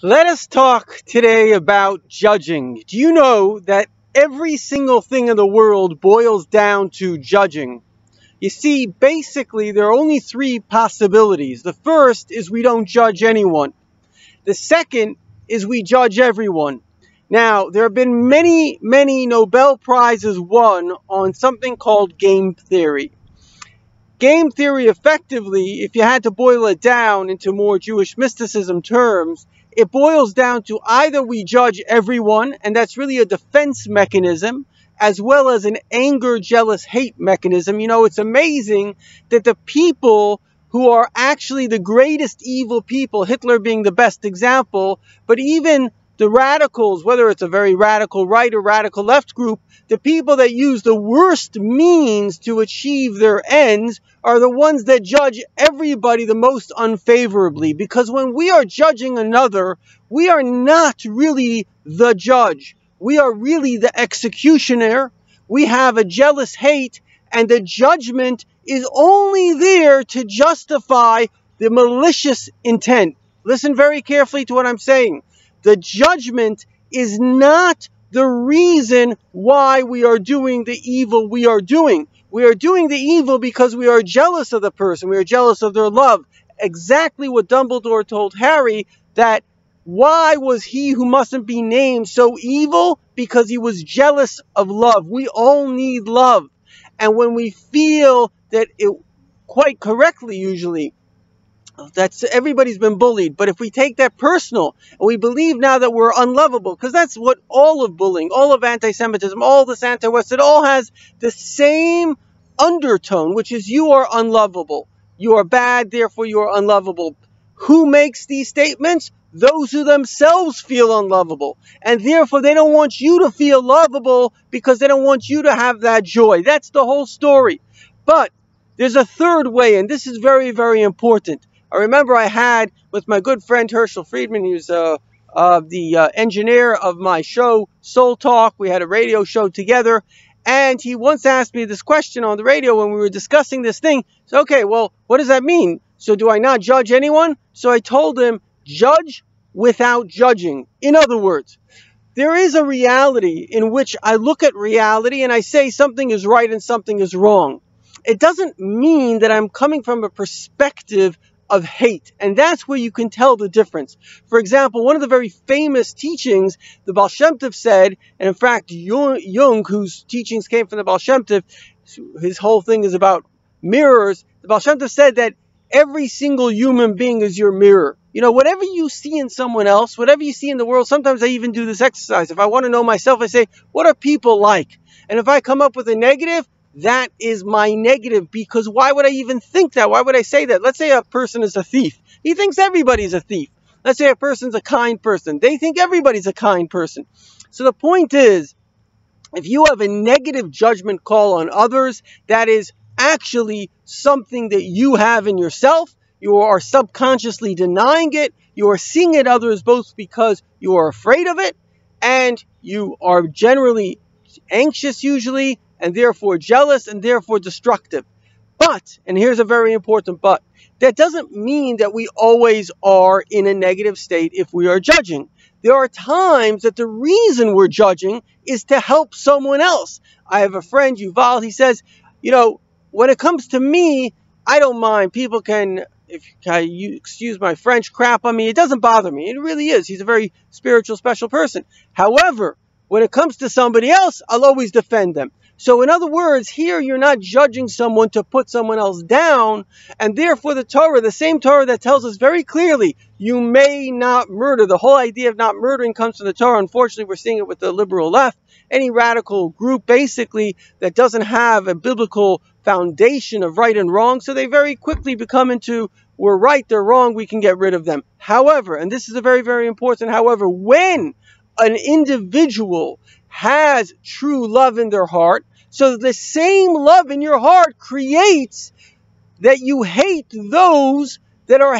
Let us talk today about judging. Do you know that every single thing in the world boils down to judging? You see, basically, there are only three possibilities. The first is we don't judge anyone. The second is we judge everyone. Now, there have been many, many Nobel Prizes won on something called game theory. Game theory, effectively, if you had to boil it down into more Jewish mysticism terms, it boils down to either we judge everyone, and that's really a defense mechanism, as well as an anger, jealous, hate mechanism. You know, it's amazing that the people who are actually the greatest evil people, Hitler being the best example, but even the radicals, whether it's a very radical right or radical left group, the people that use the worst means to achieve their ends are the ones that judge everybody the most unfavorably. Because when we are judging another, we are not really the judge. We are really the executioner. We have a jealous hate, and the judgment is only there to justify the malicious intent. Listen very carefully to what I'm saying. The judgment is not the reason why we are doing the evil we are doing. We are doing the evil because we are jealous of the person. We are jealous of their love. Exactly what Dumbledore told Harry that why was he who mustn't be named so evil? Because he was jealous of love. We all need love. And when we feel that it, quite correctly usually, that's everybody's been bullied. But if we take that personal and we believe now that we're unlovable, because that's what all of bullying, all of anti-Semitism, all this anti-West, it all has the same undertone, which is you are unlovable. You are bad, therefore you are unlovable. Who makes these statements? Those who themselves feel unlovable. And therefore they don't want you to feel lovable because they don't want you to have that joy. That's the whole story. But there's a third way, and this is very, very important. I remember I had with my good friend Herschel Friedman, who's uh, uh, the uh, engineer of my show, Soul Talk. We had a radio show together, and he once asked me this question on the radio when we were discussing this thing. So, okay, well, what does that mean? So, do I not judge anyone? So, I told him, judge without judging. In other words, there is a reality in which I look at reality and I say something is right and something is wrong. It doesn't mean that I'm coming from a perspective of hate. And that's where you can tell the difference. For example, one of the very famous teachings the Baal Shem Tov said, and in fact, Jung, whose teachings came from the Baal Shem Tov, his whole thing is about mirrors. The Baal Shem Tov said that every single human being is your mirror. You know, whatever you see in someone else, whatever you see in the world, sometimes I even do this exercise. If I want to know myself, I say, what are people like? And if I come up with a negative, that is my negative because why would I even think that? Why would I say that? Let's say a person is a thief. He thinks everybody's a thief. Let's say a person's a kind person. They think everybody's a kind person. So the point is, if you have a negative judgment call on others, that is actually something that you have in yourself. You are subconsciously denying it. You are seeing it others both because you are afraid of it and you are generally anxious usually and therefore jealous and therefore destructive. But, and here's a very important but, that doesn't mean that we always are in a negative state if we are judging. There are times that the reason we're judging is to help someone else. I have a friend, Yuval, he says, you know, when it comes to me, I don't mind. People can, if you excuse my French, crap on me. It doesn't bother me. It really is. He's a very spiritual, special person. However, when it comes to somebody else, I'll always defend them. So, in other words, here you're not judging someone to put someone else down, and therefore the Torah, the same Torah that tells us very clearly, you may not murder. The whole idea of not murdering comes from the Torah. Unfortunately, we're seeing it with the liberal left. Any radical group, basically, that doesn't have a biblical foundation of right and wrong, so they very quickly become into we're right, they're wrong, we can get rid of them. However, and this is a very, very important however, when an individual has true love in their heart, so the same love in your heart creates that you hate those that are